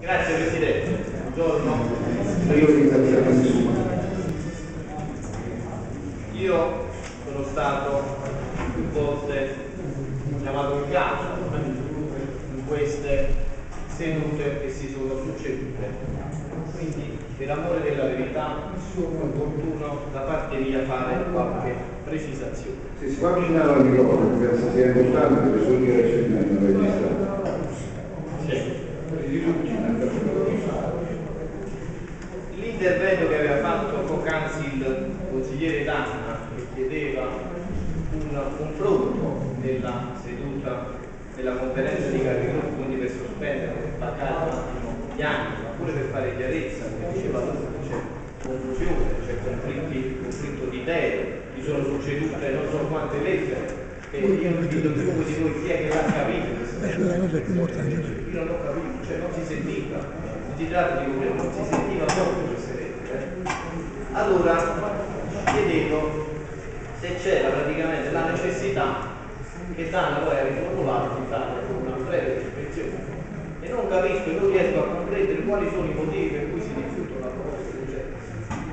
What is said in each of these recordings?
Grazie Presidente, buongiorno. Io sono stato più volte chiamato in causa in queste sedute che si sono succedute. Quindi per amore della verità è opportuno da parte mia fare qualche precisazione. Se si può avvicinare al microfono, penso sia importante che le sue dichiarazioni vengano registrate. Sì. Si riducino, L'intervento che aveva fatto poc'anzi il consigliere Danna che chiedeva un confronto nella seduta della conferenza di capigruppo, quindi per sospendere, per pagare un attimo gli anni, ma pure per fare chiarezza, come diceva lui, c'è confusione, c'è conflitto di idee, ci sono succedute non so quante lettere, e io non vedo più di voi chi è che l'ha capito. io non ho capito, cioè non si sentiva, non si tratta di quello, non si sentiva proprio lettere. Allora chiedevo se c'era praticamente la necessità che Dana poi ha riformulato di fare una breve sospensione e non capisco e non riesco a comprendere quali sono i motivi per cui si rifiuta una proposta del genere.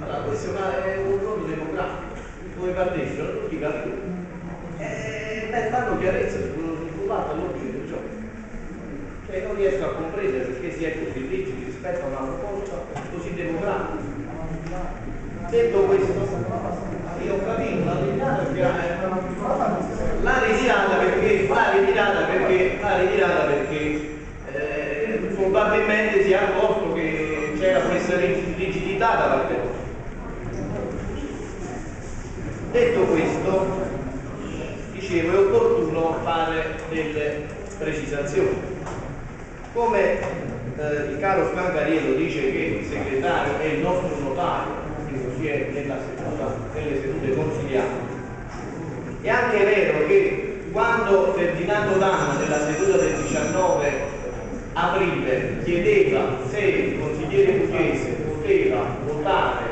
Allora questo è, un confronto democratico dove partecipano tutti i capigruppi e beh, fanno chiarezza sul sul fatto all'ordine del giorno. Cioè non riesco a comprendere perché si è così rigidi rispetto a una proposta così democratica. Detto questo, io ho capito la ritirata perché la ritirata perché la ritirata perché la ritirata perché eh, probabilmente si è accorto che c'era questa rig- rigidità da parte. Detto questo, dicevo, è opportuno fare delle precisazioni. Come eh, il caro Scancariello dice che il segretario è il nostro notaio, è nella seduta, nelle sedute consigliate, è anche vero che quando Ferdinando Danna nella seduta del 19 aprile chiedeva se il consigliere pugliese poteva votare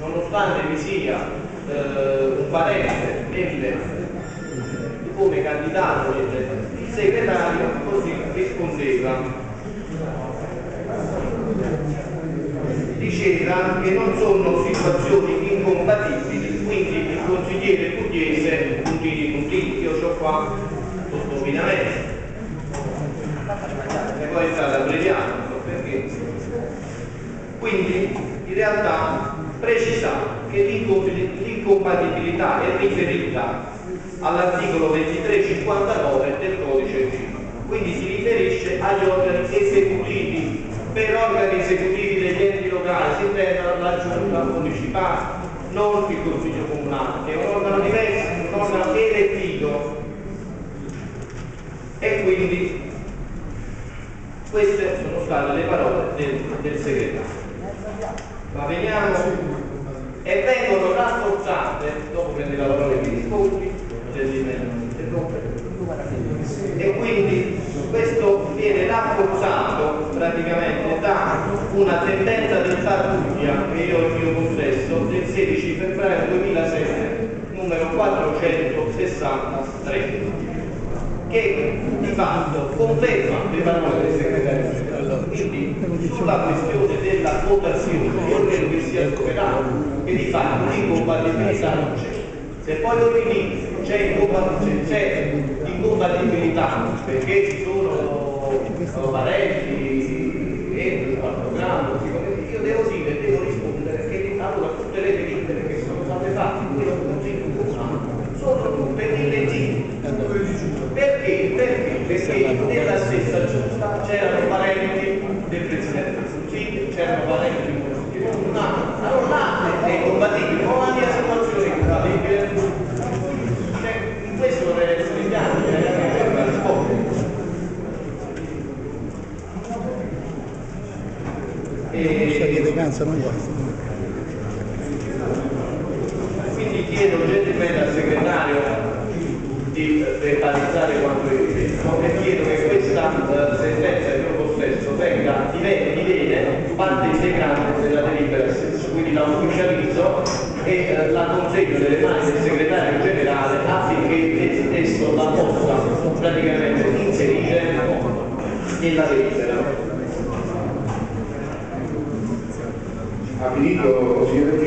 nonostante vi sia eh, un parente nelle come candidato il segretario così rispondeva che non sono situazioni incompatibili quindi il consigliere pugliese puntini puntini io ho qua lo scombinamento e poi è stato abbreviato non so perché quindi in realtà precisava che l'inco- l'incompatibilità è riferita all'articolo 2359 del codice civile. Quindi si riferisce agli organi esecutivi. Per organi esecutivi degli enti locali si intende la giunta municipale, non il consiglio comunale, che è un organo diverso, un organo elettivo. E quindi queste sono state le parole del, del segretario. Ma veniamo e vengono rafforzate, dopo prende la parola e mi rispondi, gentilmente non interrompere. E quindi questo viene rafforzato praticamente da una tendenza del Tartuglia che io ho in mio possesso del 16 febbraio 2007, numero 463 che di fatto conferma le parole del segretario generale. Quindi sulla questione della votazione io credo che sia superato, che di fatto l'incompatibilità non c'è. Se poi c'è incompa- c'è incompatibilità perché ci sono, sono parenti e al programma, così come dire, io devo dire, devo rispondere che allora tutte le delibere che sono state fatte in quello consiglio comunale sono tutte illegittime. Perché? Perché? Perché nella stessa giunta c'erano parenti del Presidente Consiglio, c'erano comunale. Allora è incompatibile con la mia situazione. Cioè, in questo dovrei essere chiaro, E eleganza non guasta. integrante della delibera stessa, quindi eh, la ufficializzo e la consegno delle mani del segretario generale affinché il testo la possa praticamente inserire nella delibera. Ha finito, signor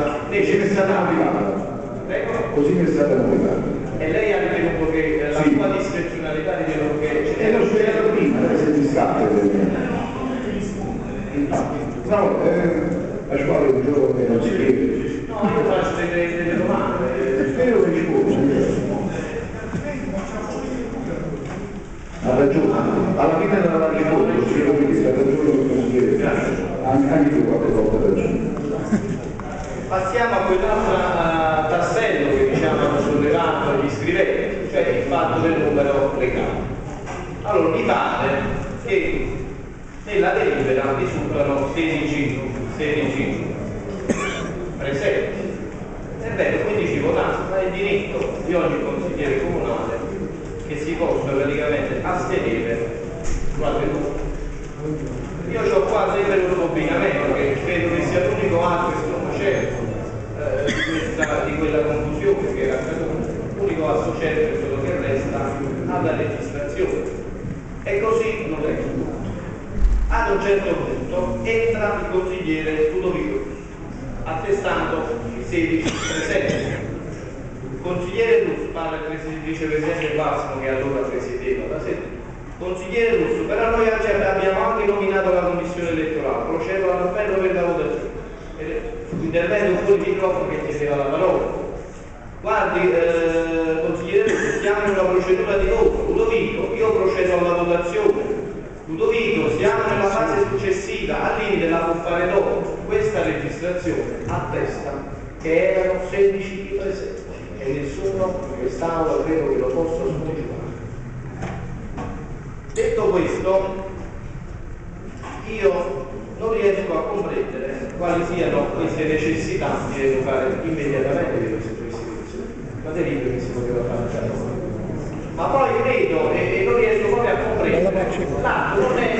stata questa necessità. Prego? Così mi è stata motivata. E lei ha ritenuto che eh, la Sì. sua discrezionalità ritenuto che E lo spiego prima, lei si del No, eh, la scuola è un gioco che non si chiede. No, io faccio delle, delle domande. Spero che rispondi. Ha ragione, alla fine della risposta, se lo vedi, ha ragione il consigliere. Grazie. Anche, anche tu qualche ragione. Passiamo a quell'altro tassello che diciamo hanno sollevato gli iscriventi, cioè il fatto del numero legale. Allora, mi pare che nella delibera risultano 16, 16 presenti. Ebbene, 15 votanti, ma è diritto di ogni consigliere comunale che si possa praticamente astenere qualche voto. Io ho qua sempre un combinamento Atto certo quello che resta alla legislazione. E così non è. Ad un certo punto entra il consigliere Ludovico, attestando 16 presenti. Consigliere Russo, parla il presi- vicepresidente Bassimo che allora presiedeva la sede. Consigliere Russo, però noi abbiamo anche nominato la commissione elettorale, procedo all'appello per la votazione. Intervento fuori microfono che chiedeva la parola. Guardi, eh, consigliere siamo in una procedura di voto. Ludovico, io procedo alla votazione. Ludovico, siamo nella fase successiva, al limite la può fare dopo. Questa legislazione attesta che erano 16 i presenti e nessuno in quest'aula credo che lo possa smotivare. Detto questo, io non riesco a comprendere quali siano queste necessità di revocare immediatamente di queste La delibera che si poteva fare. Ma poi vedo e, e non riesco proprio a comprendere. L'atto non è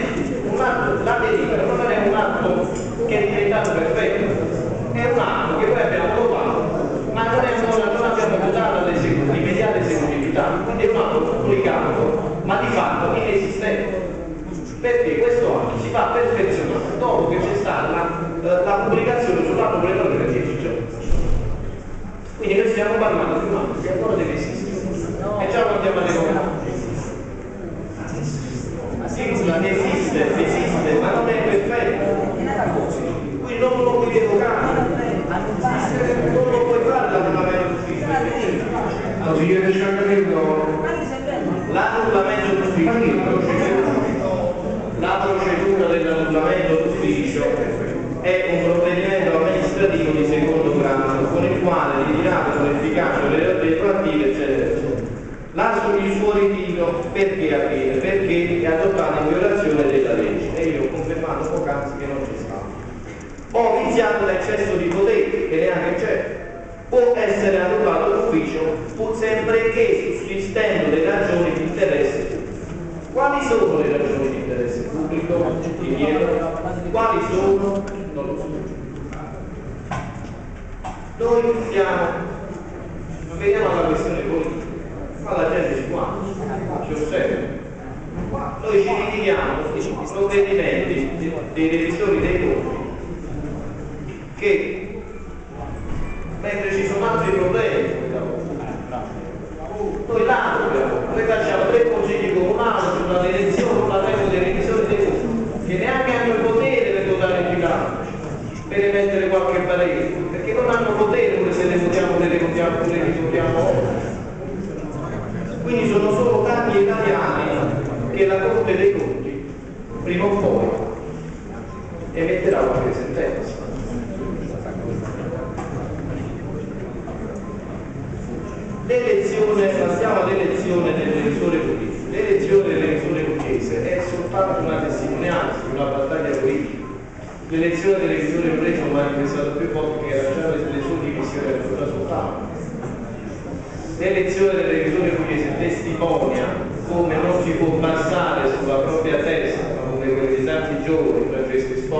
un atto, la delibera non è un atto che è diventato perfetto, è un atto che noi abbiamo votato, ma non, è, non, non abbiamo votato l'immediata esecutività, quindi è un atto pubblicato, ma di fatto inesistente. Perché questo atto si va perfezionare dopo che c'è stata la, la pubblicazione sull'atto obbligatorio per 10 giorni. Quindi noi stiamo parlando di un atto che ancora deve esistere. E già lo andiamo a revocare. Sì, esiste, esiste, ma non è perfetto. Quindi non lo puoi revocare. Non lo puoi fare l'annullamento d'ufficio. Sciaccarello, L'annullamento d'ufficio, la procedura dell'annullamento d'ufficio è un provvedimento amministrativo di secondo grado con il quale ritirato l'efficacia delle retroattive eccetera eccetera. La su- il suo ritiro perché avviene? Perché è adottato in violazione della legge e io ho confermato poc'anzi che non c'è stato. Ho viziato l'eccesso di potere che neanche c'è. Può essere annullato l'ufficio pur sempre che sussistendo le ragioni di interesse pubblico. Quali sono le ragioni di interesse pubblico? Quali sono? Non lo so. Noi stiamo, non vediamo alla questione politica, ma la gente ci guarda, ci osserva. Noi ci ritiriamo provvedimenti di- dei revisori dei conti che mentre ci sono altri problemi là dobbiamo, noi facciamo tre consigli comunali sulla direzione, sulla regola dei revisori dei conti che neanche hanno il potere per votare il bilancio per emettere qualche parere perché non hanno potere pure se le votiamo le votiamo le votiamo quindi sono solo tanti italiani che la Corte dei Conti prima o poi emetterà qualche sentenza L'elezione, passiamo all'elezione del revisore pugliese. L'elezione del revisore pugliese è soltanto una testimonianza di una battaglia politica. L'elezione del revisore pugliese ho manifestato più volte che era già le sue dimissioni erano già soltanto. L'elezione del revisore pugliese testimonia come non si può passare sulla propria testa, come quei tanti giovani, Francesco Esposito,